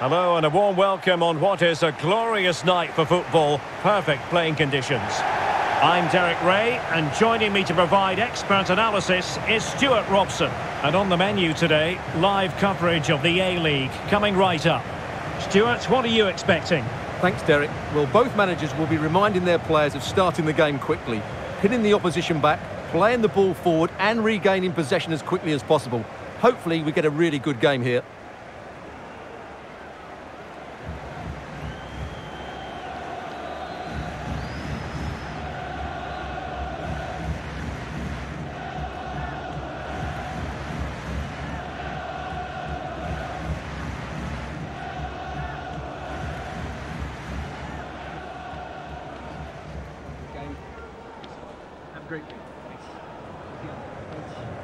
Hello and a warm welcome on what is a glorious night for football. Perfect playing conditions. I'm Derek Rae and joining me to provide expert analysis is Stuart Robson. And on the menu today, live coverage of the A-League coming right up. Stuart, what are you expecting? Thanks, Derek. Well, both managers will be reminding their players of starting the game quickly, pinning the opposition back, playing the ball forward and regaining possession as quickly as possible. Hopefully we get a really good game here. great game. Thanks. Thanks.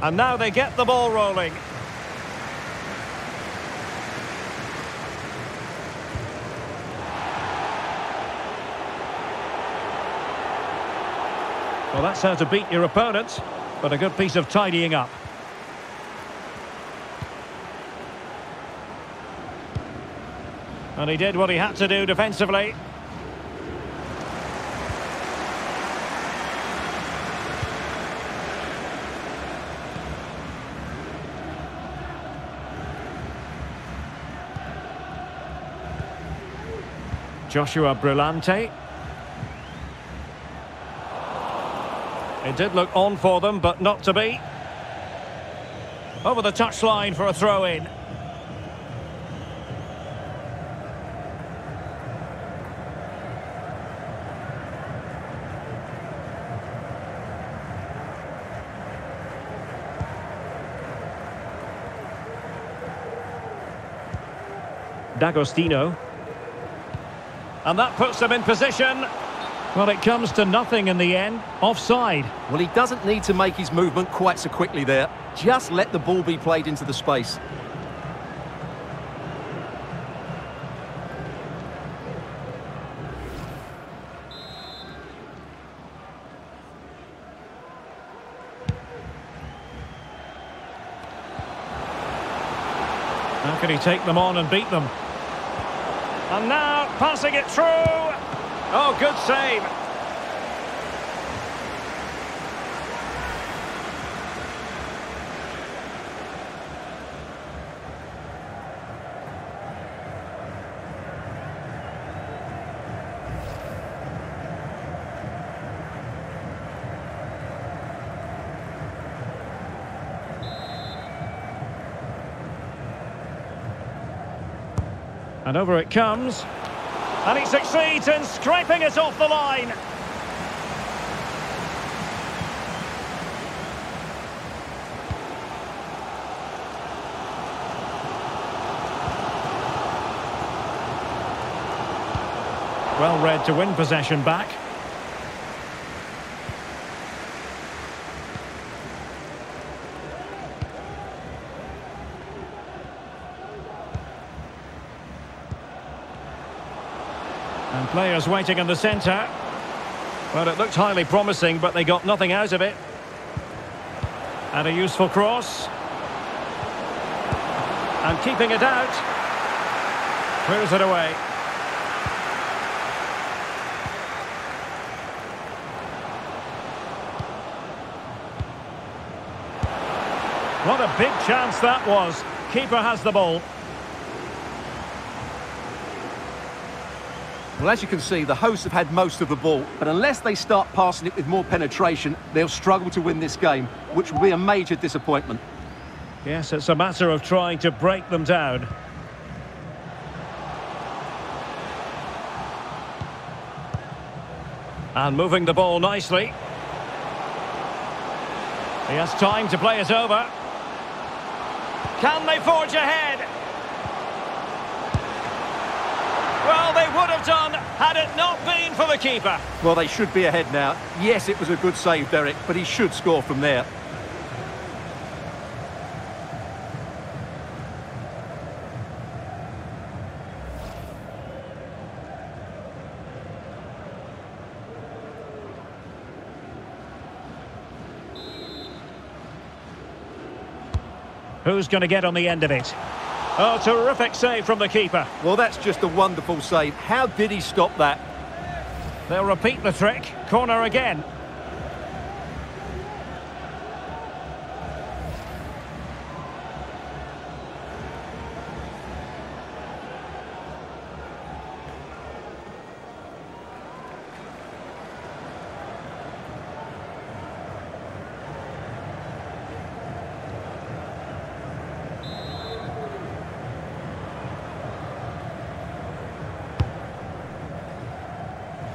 And now they get the ball rolling. Well, that's how to beat your opponent, but a good piece of tidying up. And he did what he had to do defensively. Joshua Brillante. It did look on for them, but not to be. Over the touchline for a throw-in. D'Agostino. And that puts them in position. Well, it comes to nothing in the end. Offside. Well, he doesn't need to make his movement quite so quickly there. Just let the ball be played into the space. How can he take them on and beat them? And now passing it through. Oh, good save. And over it comes. And he succeeds in scraping it off the line. Well read to win possession back. Players waiting in the centre. Well, it looked highly promising, but they got nothing out of it. And a useful cross. And keeping it out. Clears it away. What a big chance that was. Keeper has the ball. Well, as you can see, the hosts have had most of the ball, but unless they start passing it with more penetration, they'll struggle to win this game, which will be a major disappointment. Yes, it's a matter of trying to break them down. And moving the ball nicely. He has time to play it over. Can they forge ahead? Well, they would have done had it not been for the keeper. Well, they should be ahead now. Yes, it was a good save, Derek, but he should score from there. Who's going to get on the end of it? Oh, terrific save from the keeper. Well, that's just a wonderful save. How did he stop that? They'll repeat the trick. Corner again.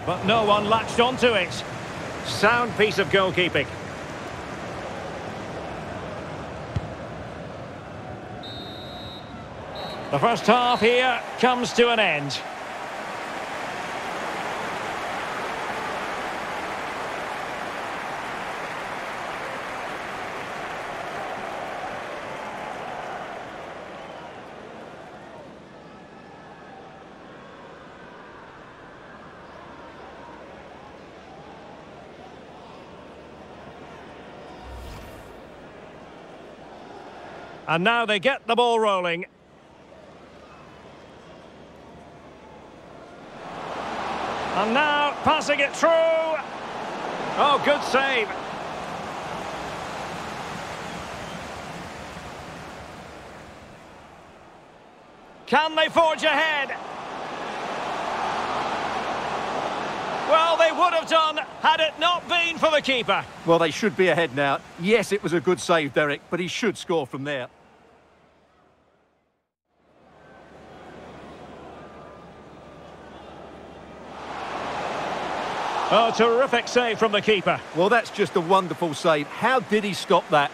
But no one latched onto it. Sound piece of goalkeeping. The first half here comes to an end. And now they get the ball rolling. And now passing it through. Oh, good save. Can they forge ahead? Well, they would have done had it not been for the keeper. Well, they should be ahead now. Yes, it was a good save, Derek, but he should score from there. Oh, terrific save from the keeper. Well, that's just a wonderful save. How did he stop that?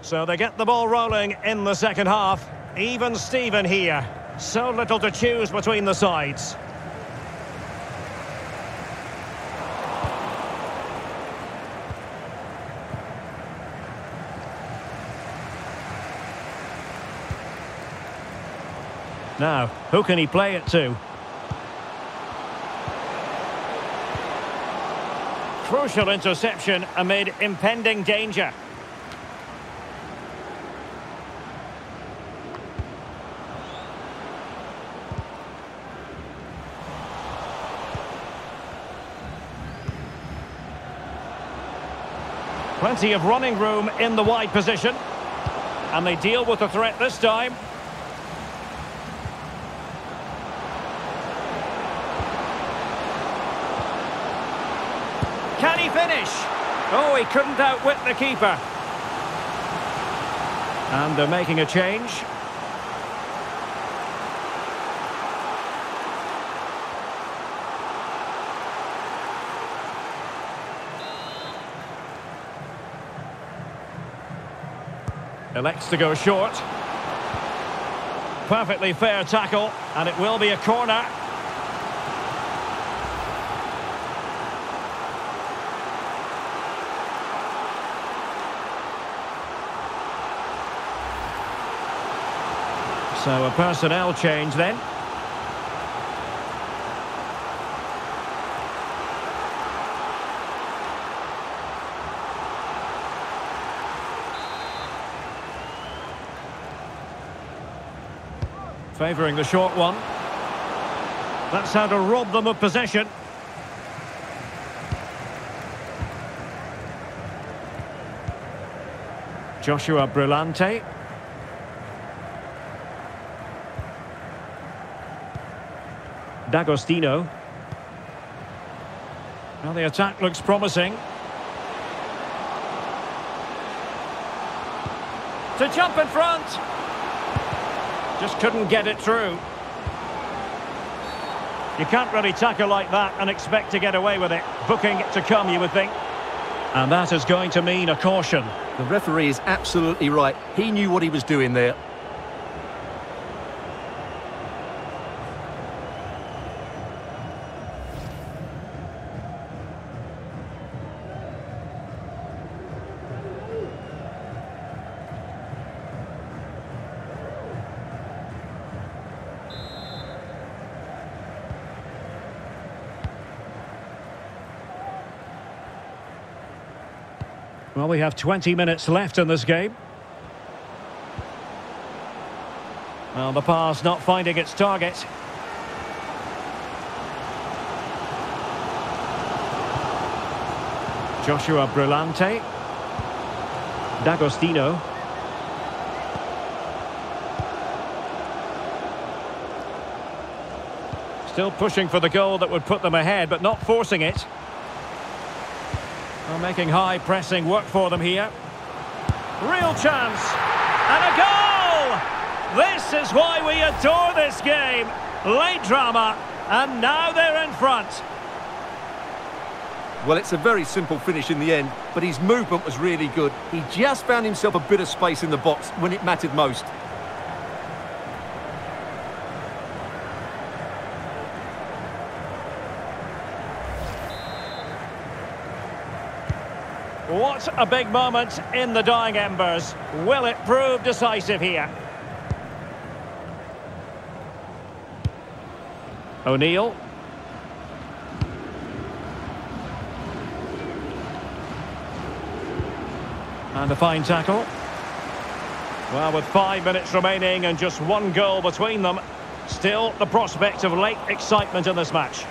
So they get the ball rolling in the second half. Even Steven here. So little to choose between the sides. Now, who can he play it to? Crucial interception amid impending danger. Plenty of running room in the wide position. And they deal with the threat this time. Can he finish? Oh, he couldn't outwit the keeper. And they're making a change. Elects to go short. Perfectly fair tackle, and it will be a corner. So a personnel change then. Favouring the short one. That's how to rob them of possession. Joshua Brillante. D'Agostino. Well, the attack looks promising. To jump in front. Just couldn't get it through. You can't really tackle like that and expect to get away with it. Booking to come, you would think. And that is going to mean a caution. The referee is absolutely right. He knew what he was doing there. Well, we have 20 minutes left in this game. Well, the pass not finding its target. Joshua Brillante. D'Agostino. Still pushing for the goal that would put them ahead, but not forcing it. Making high pressing work for them here. Real chance. And a goal! This is why we adore this game. Late drama. And now they're in front. Well, it's a very simple finish in the end, but his movement was really good. He just found himself a bit of space in the box when it mattered most. What a big moment in the dying embers. Will it prove decisive here? O'Neill. And a fine tackle. Well, with five minutes remaining and just one goal between them, still the prospect of late excitement in this match.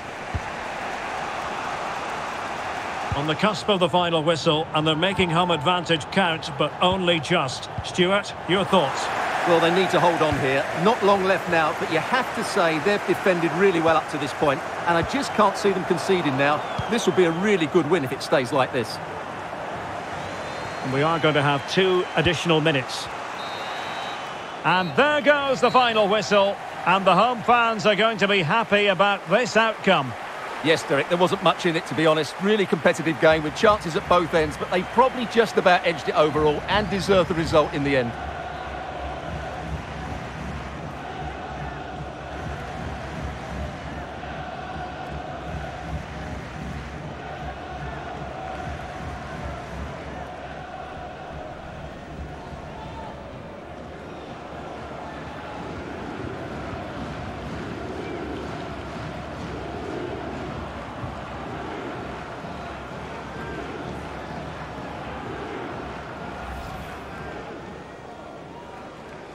On the cusp of the final whistle, and they're making home advantage count, but only just. Stuart, your thoughts? Well, they need to hold on here. Not long left now, but you have to say they've defended really well up to this point, and I just can't see them conceding now. This will be a really good win if it stays like this. And we are going to have two additional minutes. And there goes the final whistle, and the home fans are going to be happy about this outcome. Yes, Derek, there wasn't much in it, to be honest. Really competitive game with chances at both ends, but they probably just about edged it overall and deserved the result in the end.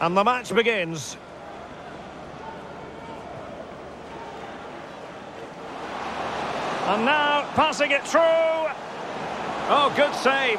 And the match begins. And now passing it through. Oh, good save.